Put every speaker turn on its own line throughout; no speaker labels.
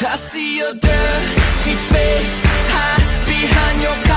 I see your dirty face hide behind your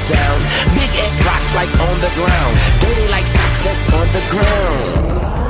sound. Big head rocks like on the ground. Dirty like socks that's on the ground.